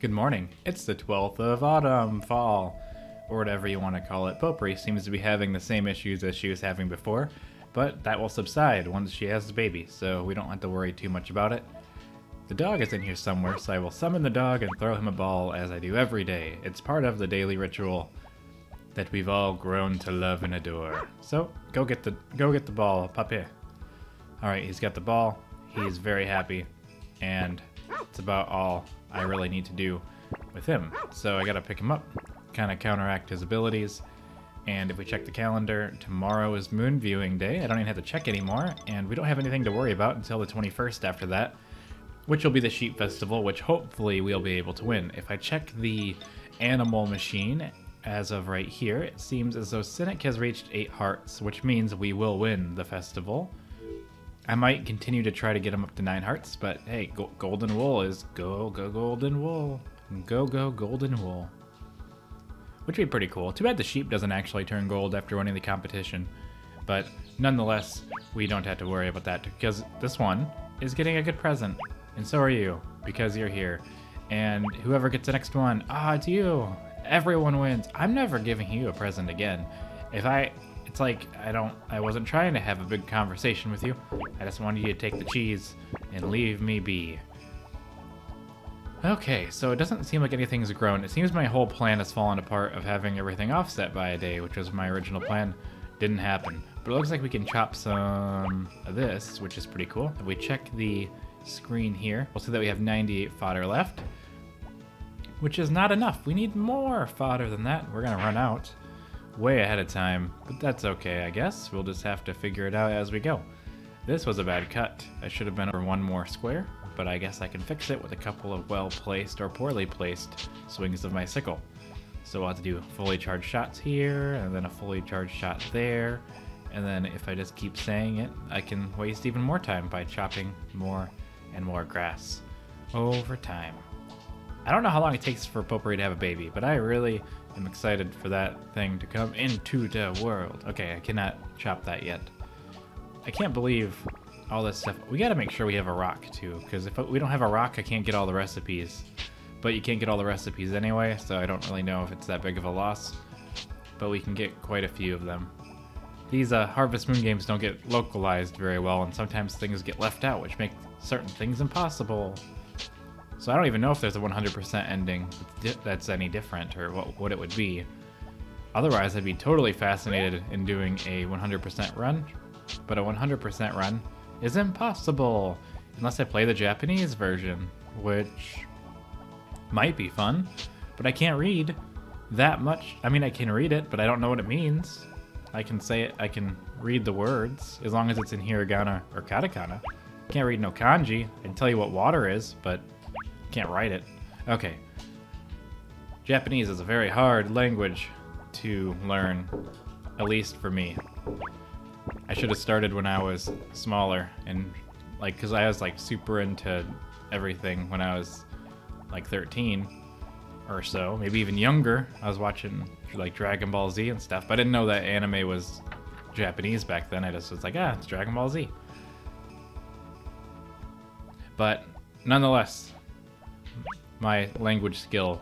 Good morning. It's the 12th of autumn, fall, or whatever you want to call it. Potpourri seems to be having the same issues as she was having before, but that will subside once she has the baby, so we don't have to worry too much about it. The dog is in here somewhere, so I will summon the dog and throw him a ball as I do every day. It's part of the daily ritual that we've all grown to love and adore. So go get the go get the ball, puppy. All right, he's got the ball. He's very happy, and it's about all I really need to do with him. So I gotta pick him up, kind of counteract his abilities. And if we check the calendar, tomorrow is moon viewing day. I don't even have to check anymore, and we don't have anything to worry about until the 21st after that, which will be the sheep festival, which hopefully we'll be able to win. If I check the animal machine as of right here, it seems as though Cynic has reached 8 hearts, which means we will win the festival. I might continue to try to get him up to 9 hearts, but hey, go Golden Wool is go, go Golden Wool. Go, go Golden Wool. Which would be pretty cool. Too bad the sheep doesn't actually turn gold after winning the competition. But nonetheless, we don't have to worry about that because this one is getting a good present. And so are you, because you're here. And whoever gets the next one, ah, it's you. Everyone wins. I'm never giving you a present again. If I, it's like, I don't, I wasn't trying to have a big conversation with you. I just wanted you to take the cheese and leave me be. Okay, so it doesn't seem like anything's grown. It seems my whole plan has fallen apart of having everything offset by a day, which was my original plan. Didn't happen. But it looks like we can chop some of this, which is pretty cool. If we check the screen here, we'll see that we have 98 fodder left, which is not enough. We need more fodder than that. We're gonna run out way ahead of time, but that's okay, I guess. We'll just have to figure it out as we go. This was a bad cut. I should have been over one more square, but I guess I can fix it with a couple of well-placed or poorly placed swings of my sickle. So I'll have to do fully charged shots here, and then a fully charged shot there, and then if I just keep saying it, I can waste even more time by chopping more and more grass over time. I don't know how long it takes for Potpourri to have a baby, but I really am excited for that thing to come into the world. Okay, I cannot chop that yet. I can't believe all this stuff. We gotta make sure we have a rock too, because if we don't have a rock, I can't get all the recipes. But you can't get all the recipes anyway, so I don't really know if it's that big of a loss. But we can get quite a few of them. These uh, Harvest Moon games don't get localized very well, and sometimes things get left out, which make certain things impossible. So I don't even know if there's a 100% ending that's any different, or what, what it would be. Otherwise, I'd be totally fascinated in doing a 100% run, but a 100% run is impossible unless I play the Japanese version, which might be fun, but I can't read that much. I mean, I can read it, but I don't know what it means. I can say it, I can read the words as long as it's in hiragana or katakana. Can't read no kanji. I tell you what water is, but can't write it. Okay. Japanese is a very hard language to learn, at least for me. I should have started when I was smaller and like because I was like super into everything when I was like 13 or so, maybe even younger. I was watching like Dragon Ball Z and stuff, but I didn't know that anime was Japanese back then. I just was like, ah, it's Dragon Ball Z. But nonetheless, my language skill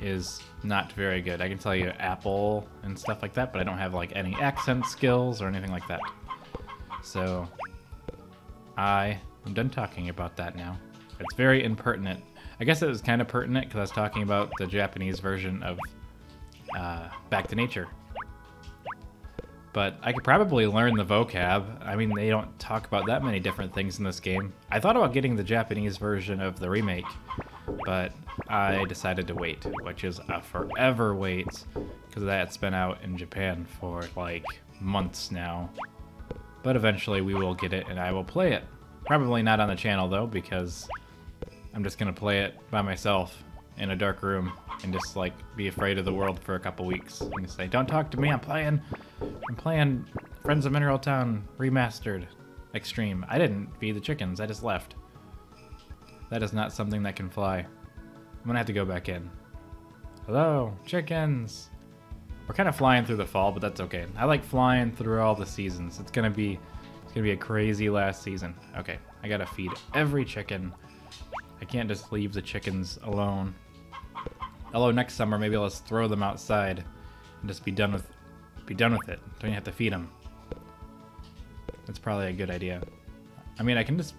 is not very good. I can tell you apple and stuff like that, but I don't have like any accent skills or anything like that. So I am done talking about that now. It's very impertinent. I guess it was kind of pertinent because I was talking about the Japanese version of uh, Back to Nature. But I could probably learn the vocab. I mean, they don't talk about that many different things in this game. I thought about getting the Japanese version of the remake, but I decided to wait, which is a forever wait, because that's been out in Japan for like months now. But eventually we will get it and I will play it. Probably not on the channel though, because I'm just gonna play it by myself in a dark room and just like be afraid of the world for a couple weeks and say, "Don't talk to me. I'm playing. I'm playing Friends of Mineral Town remastered, extreme. I didn't feed the chickens. I just left. That is not something that can fly. I'm gonna have to go back in. Hello, chickens. We're kind of flying through the fall, but that's okay. I like flying through all the seasons. It's gonna be, it's gonna be a crazy last season. Okay, I gotta feed every chicken. I can't just leave the chickens alone. Although next summer, maybe let's throw them outside and just be done with be done with it. Don't even have to feed them. That's probably a good idea. I mean, I can just...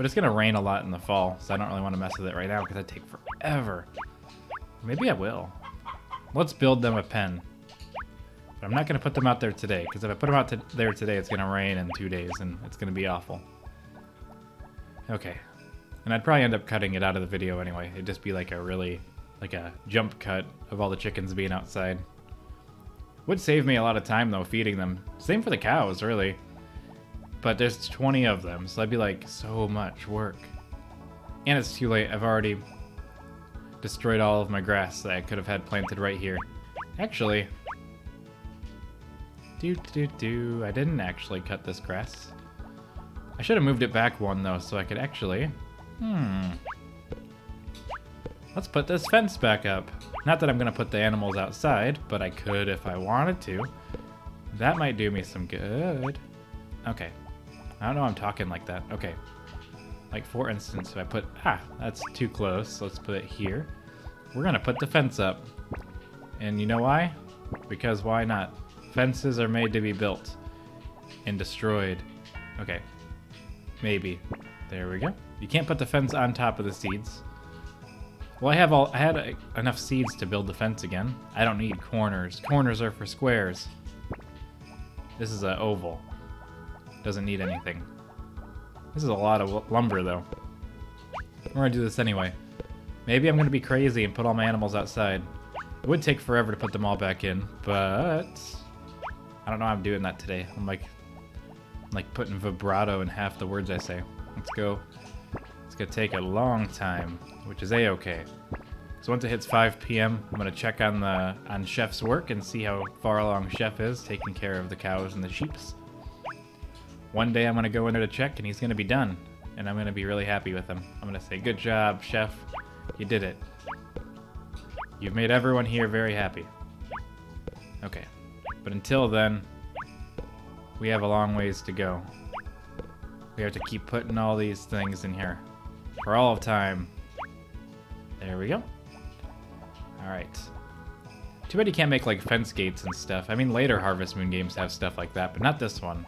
But it's going to rain a lot in the fall, so I don't really want to mess with it right now because that'd take forever. Maybe I will. Let's build them a pen. But I'm not going to put them out there today, because if I put them out to there today, it's going to rain in two days, and it's going to be awful. Okay. And I'd probably end up cutting it out of the video anyway. It'd just be like a really, like a jump cut of all the chickens being outside. Would save me a lot of time, though, feeding them. Same for the cows, really. But there's 20 of them, so that'd be like so much work. And it's too late. I've already destroyed all of my grass that I could have had planted right here. Actually, do do do. I didn't actually cut this grass. I should have moved it back one though, so I could actually. Hmm. Let's put this fence back up. Not that I'm gonna put the animals outside, but I could if I wanted to. That might do me some good. Okay. I don't know I'm talking like that. Okay. Like for instance, if I put, ah, that's too close. Let's put it here. We're gonna put the fence up. And you know why? Because why not? Fences are made to be built and destroyed. Okay. Maybe. There we go. You can't put the fence on top of the seeds. Well, I have all I had a, enough seeds to build the fence again. I don't need corners. Corners are for squares. This is an oval. Doesn't need anything. This is a lot of lumber, though. We're gonna do this anyway. Maybe I'm gonna be crazy and put all my animals outside. It would take forever to put them all back in, but... I don't know I'm doing that today. I'm like, I'm like putting vibrato in half the words I say. Let's go. It's gonna take a long time, which is a-okay. So once it hits 5 p.m., I'm gonna check on the on Chef's work and see how far along Chef is, taking care of the cows and the sheeps. One day I'm gonna go in there to check and he's gonna be done. And I'm gonna be really happy with him. I'm gonna say, good job, chef. You did it. You've made everyone here very happy. Okay. But until then, we have a long ways to go. We have to keep putting all these things in here. For all of time. There we go. Alright. Too bad you can't make like fence gates and stuff. I mean later Harvest Moon games have stuff like that, but not this one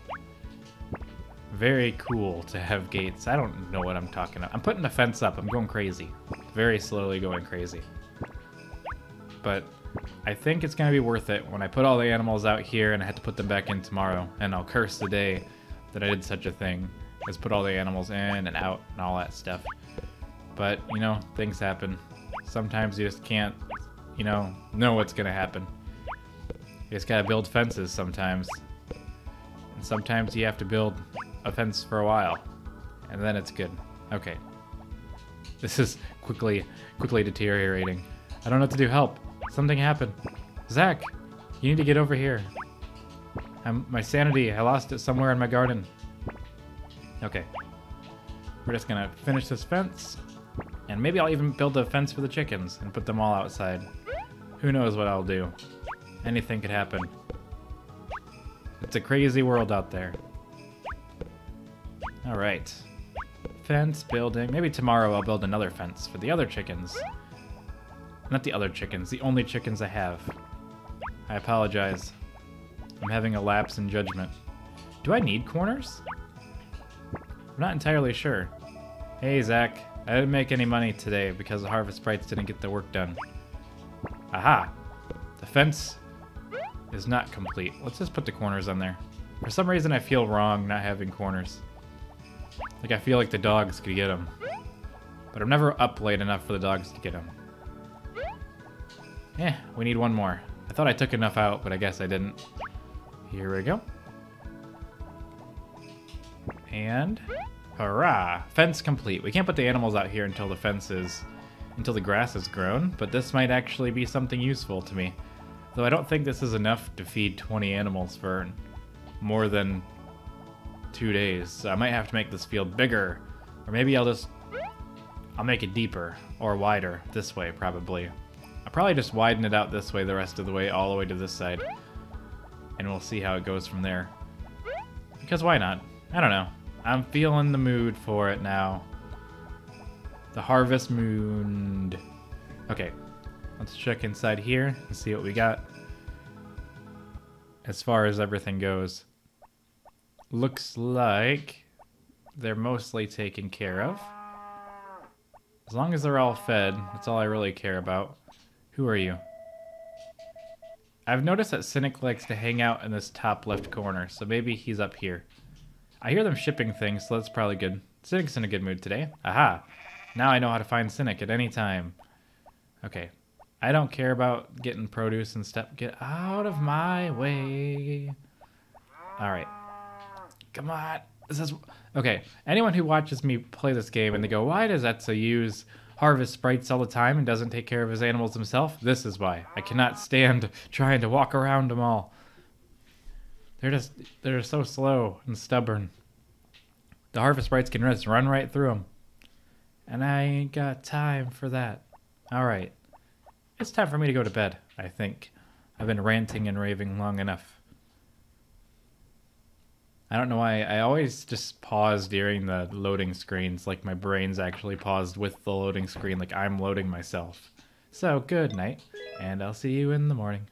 very cool to have gates. I don't know what I'm talking about. I'm putting the fence up. I'm going crazy. Very slowly going crazy. But I think it's going to be worth it when I put all the animals out here and I had to put them back in tomorrow. And I'll curse the day that I did such a thing. As put all the animals in and out and all that stuff. But, you know, things happen. Sometimes you just can't, you know, know what's going to happen. You just gotta build fences sometimes. And sometimes you have to build a fence for a while, and then it's good. Okay. This is quickly, quickly deteriorating. I don't know what to do. Help! Something happened. Zack, you need to get over here. I'm, my sanity, I lost it somewhere in my garden. Okay. We're just gonna finish this fence, and maybe I'll even build a fence for the chickens and put them all outside. Who knows what I'll do. Anything could happen. It's a crazy world out there. Alright. Fence, building. Maybe tomorrow I'll build another fence for the other chickens. Not the other chickens, the only chickens I have. I apologize. I'm having a lapse in judgment. Do I need corners? I'm not entirely sure. Hey, Zack. I didn't make any money today because the Harvest Sprites didn't get the work done. Aha! The fence is not complete. Let's just put the corners on there. For some reason, I feel wrong not having corners. Like, I feel like the dogs could get him. But I'm never up late enough for the dogs to get him. Eh, we need one more. I thought I took enough out, but I guess I didn't. Here we go. And... Hurrah! Fence complete. We can't put the animals out here until the fence is... until the grass is grown, but this might actually be something useful to me. Though I don't think this is enough to feed 20 animals for more than two days. So I might have to make this field bigger. Or maybe I'll just... I'll make it deeper or wider. This way, probably. I'll probably just widen it out this way the rest of the way, all the way to this side. And we'll see how it goes from there. Because why not? I don't know. I'm feeling the mood for it now. The Harvest Moon... Okay. Let's check inside here and see what we got. As far as everything goes. Looks like they're mostly taken care of. As long as they're all fed, that's all I really care about. Who are you? I've noticed that Cynic likes to hang out in this top left corner, so maybe he's up here. I hear them shipping things, so that's probably good. Cynic's in a good mood today. Aha! Now I know how to find Cynic at any time. Okay. I don't care about getting produce and stuff. Get out of my way. Alright. Come on. This is... Okay. Anyone who watches me play this game and they go, why does Etsa use harvest sprites all the time and doesn't take care of his animals himself? This is why. I cannot stand trying to walk around them all. They're just... They're so slow and stubborn. The harvest sprites can just run right through them. And I ain't got time for that. Alright. It's time for me to go to bed, I think. I've been ranting and raving long enough. I don't know why. I always just pause during the loading screens, like my brain's actually paused with the loading screen, like I'm loading myself. So, good night, and I'll see you in the morning.